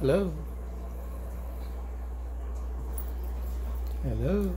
Hello? Hello?